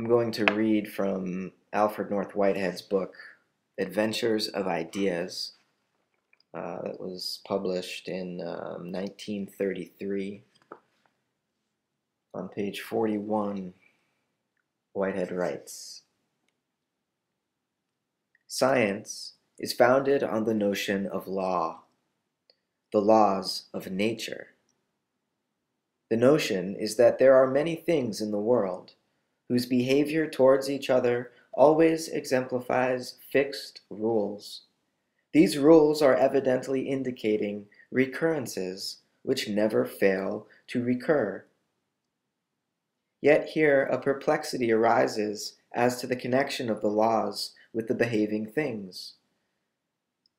I'm going to read from Alfred North Whitehead's book, Adventures of Ideas, uh, that was published in um, 1933. On page 41, Whitehead writes Science is founded on the notion of law, the laws of nature. The notion is that there are many things in the world whose behavior towards each other always exemplifies fixed rules. These rules are evidently indicating recurrences which never fail to recur. Yet here a perplexity arises as to the connection of the laws with the behaving things.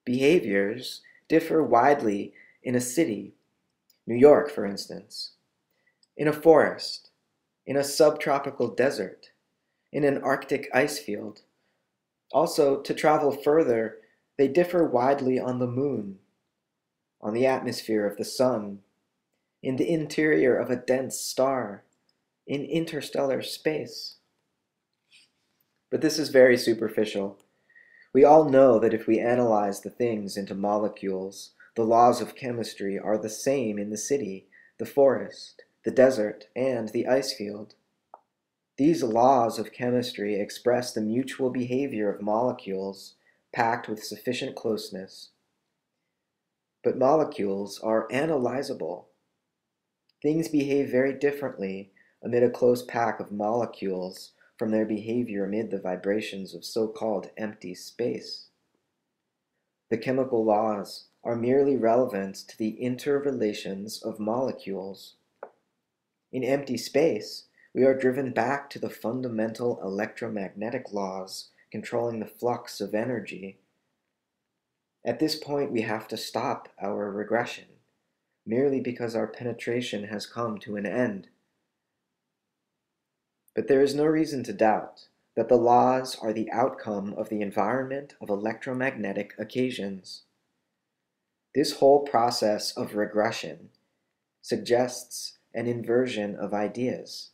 Behaviors differ widely in a city, New York, for instance, in a forest, in a subtropical desert, in an Arctic ice field. Also, to travel further, they differ widely on the moon, on the atmosphere of the sun, in the interior of a dense star, in interstellar space. But this is very superficial. We all know that if we analyze the things into molecules, the laws of chemistry are the same in the city, the forest, the desert, and the ice field. These laws of chemistry express the mutual behavior of molecules packed with sufficient closeness. But molecules are analyzable. Things behave very differently amid a close pack of molecules from their behavior amid the vibrations of so-called empty space. The chemical laws are merely relevant to the interrelations of molecules. In empty space, we are driven back to the fundamental electromagnetic laws controlling the flux of energy. At this point, we have to stop our regression, merely because our penetration has come to an end. But there is no reason to doubt that the laws are the outcome of the environment of electromagnetic occasions. This whole process of regression suggests an inversion of ideas.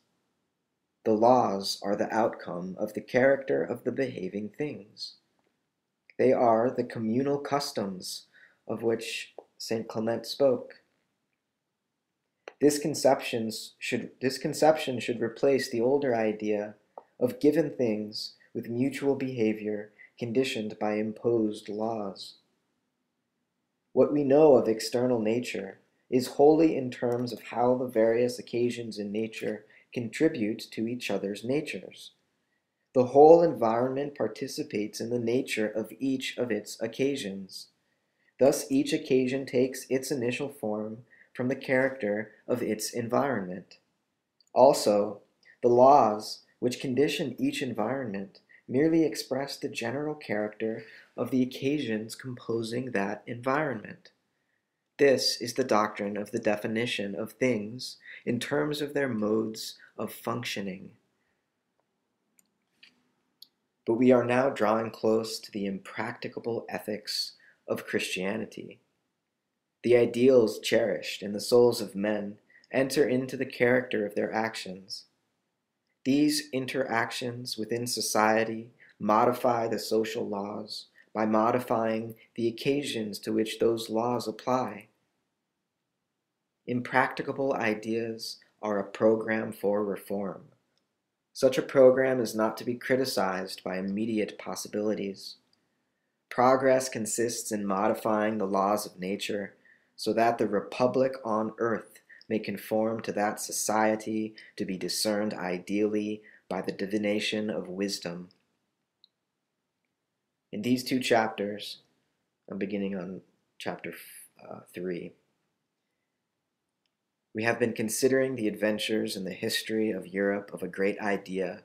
The laws are the outcome of the character of the behaving things. They are the communal customs of which St. Clement spoke. This conception, should, this conception should replace the older idea of given things with mutual behavior conditioned by imposed laws. What we know of external nature is wholly in terms of how the various occasions in nature contribute to each other's natures. The whole environment participates in the nature of each of its occasions. Thus, each occasion takes its initial form from the character of its environment. Also, the laws which condition each environment merely express the general character of the occasions composing that environment. This is the doctrine of the definition of things in terms of their modes of functioning. But we are now drawing close to the impracticable ethics of Christianity. The ideals cherished in the souls of men enter into the character of their actions. These interactions within society modify the social laws by modifying the occasions to which those laws apply. Impracticable ideas are a program for reform. Such a program is not to be criticized by immediate possibilities. Progress consists in modifying the laws of nature so that the republic on earth may conform to that society to be discerned ideally by the divination of wisdom. In these two chapters, I'm beginning on chapter uh, 3, we have been considering the adventures and the history of Europe of a great idea.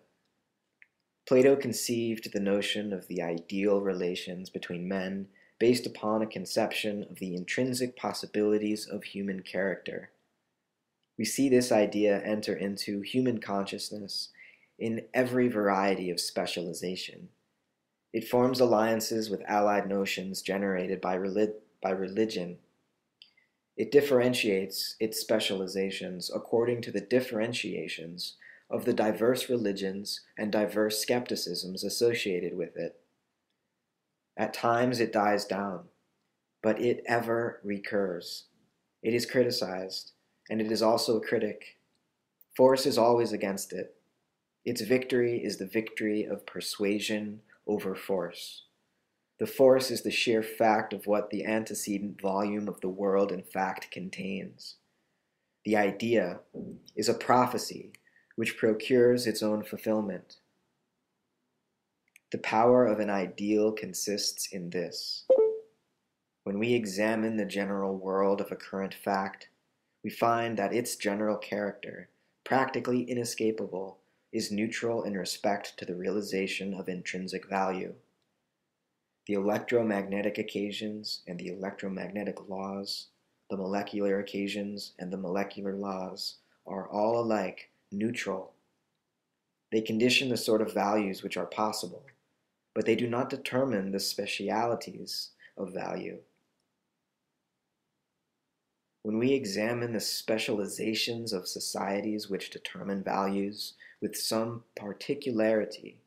Plato conceived the notion of the ideal relations between men based upon a conception of the intrinsic possibilities of human character. We see this idea enter into human consciousness in every variety of specialization. It forms alliances with allied notions generated by, relig by religion. It differentiates its specializations according to the differentiations of the diverse religions and diverse skepticisms associated with it. At times it dies down, but it ever recurs. It is criticized, and it is also a critic. Force is always against it. Its victory is the victory of persuasion over force. The force is the sheer fact of what the antecedent volume of the world in fact contains. The idea is a prophecy which procures its own fulfillment. The power of an ideal consists in this. When we examine the general world of a current fact, we find that its general character, practically inescapable, is neutral in respect to the realization of intrinsic value. The electromagnetic occasions and the electromagnetic laws, the molecular occasions and the molecular laws, are all alike neutral. They condition the sort of values which are possible, but they do not determine the specialities of value. When we examine the specializations of societies which determine values with some particularity,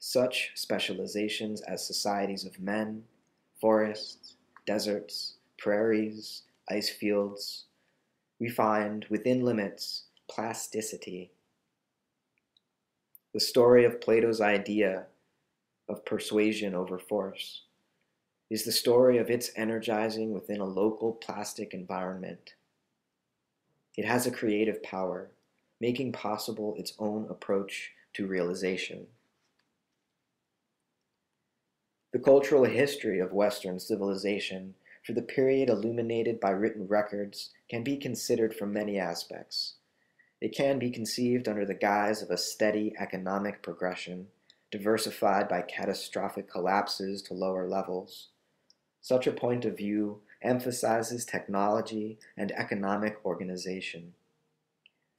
such specializations as societies of men, forests, deserts, prairies, ice fields, we find within limits plasticity. The story of Plato's idea of persuasion over force is the story of its energizing within a local plastic environment. It has a creative power, making possible its own approach to realization. The cultural history of Western civilization for the period illuminated by written records can be considered from many aspects. It can be conceived under the guise of a steady economic progression, diversified by catastrophic collapses to lower levels. Such a point of view emphasizes technology and economic organization.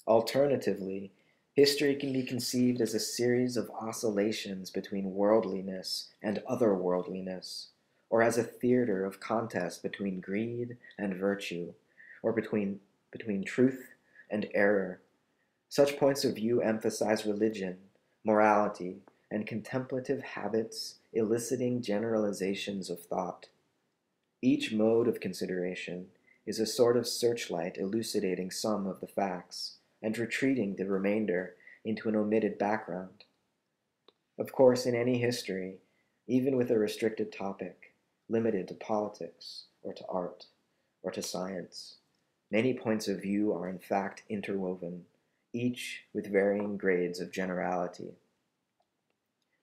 Alternatively, History can be conceived as a series of oscillations between worldliness and otherworldliness, or as a theater of contest between greed and virtue, or between, between truth and error. Such points of view emphasize religion, morality, and contemplative habits eliciting generalizations of thought. Each mode of consideration is a sort of searchlight elucidating some of the facts and retreating the remainder into an omitted background. Of course, in any history, even with a restricted topic, limited to politics, or to art, or to science, many points of view are in fact interwoven, each with varying grades of generality.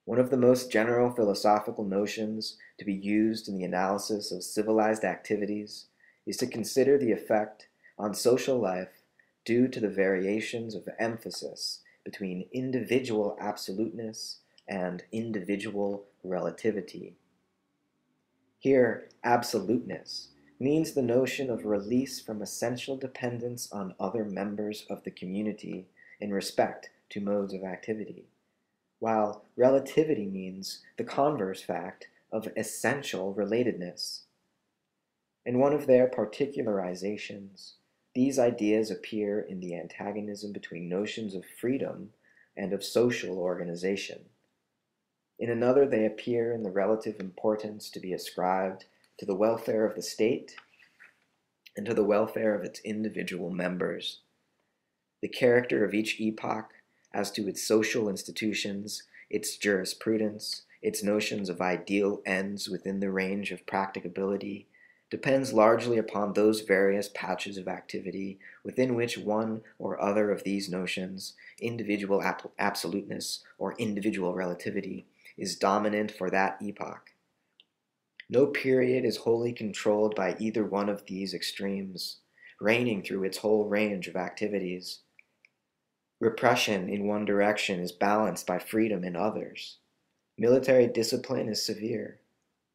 One of the most general philosophical notions to be used in the analysis of civilized activities is to consider the effect on social life due to the variations of emphasis between individual absoluteness and individual relativity. Here, absoluteness means the notion of release from essential dependence on other members of the community in respect to modes of activity, while relativity means the converse fact of essential relatedness. In one of their particularizations, these ideas appear in the antagonism between notions of freedom and of social organization. In another, they appear in the relative importance to be ascribed to the welfare of the state and to the welfare of its individual members. The character of each epoch as to its social institutions, its jurisprudence, its notions of ideal ends within the range of practicability, depends largely upon those various patches of activity within which one or other of these notions, individual absoluteness or individual relativity, is dominant for that epoch. No period is wholly controlled by either one of these extremes, reigning through its whole range of activities. Repression in one direction is balanced by freedom in others. Military discipline is severe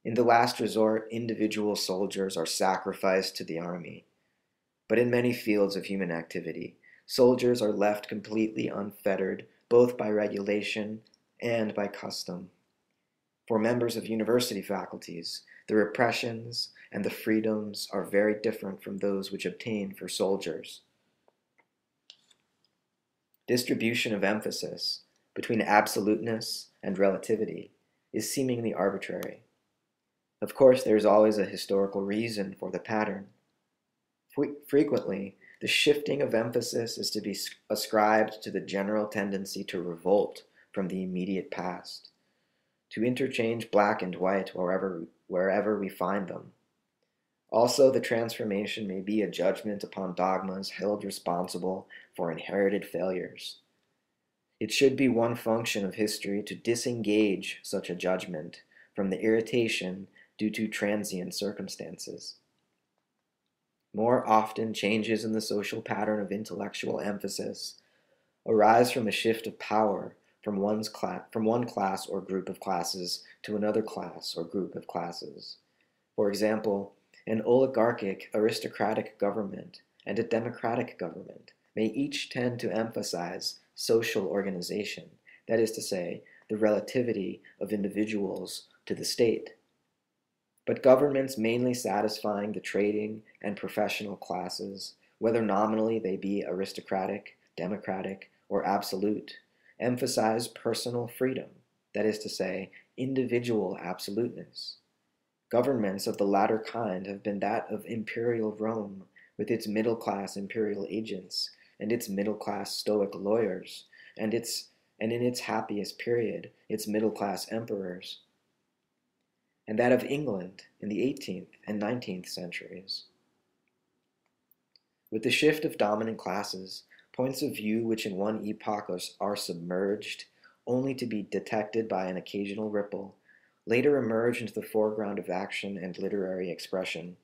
in the last resort, individual soldiers are sacrificed to the army. But in many fields of human activity, soldiers are left completely unfettered both by regulation and by custom. For members of university faculties, the repressions and the freedoms are very different from those which obtain for soldiers. Distribution of emphasis between absoluteness and relativity is seemingly arbitrary. Of course, there is always a historical reason for the pattern. Frequently, the shifting of emphasis is to be ascribed to the general tendency to revolt from the immediate past, to interchange black and white wherever, wherever we find them. Also, the transformation may be a judgment upon dogmas held responsible for inherited failures. It should be one function of history to disengage such a judgment from the irritation due to transient circumstances. More often, changes in the social pattern of intellectual emphasis arise from a shift of power from, one's from one class or group of classes to another class or group of classes. For example, an oligarchic aristocratic government and a democratic government may each tend to emphasize social organization, that is to say, the relativity of individuals to the state but governments mainly satisfying the trading and professional classes, whether nominally they be aristocratic, democratic, or absolute, emphasize personal freedom, that is to say, individual absoluteness. Governments of the latter kind have been that of imperial Rome, with its middle class imperial agents and its middle class Stoic lawyers, and its and in its happiest period, its middle class emperors and that of England in the 18th and 19th centuries. With the shift of dominant classes, points of view which in one epoch are submerged, only to be detected by an occasional ripple, later emerge into the foreground of action and literary expression,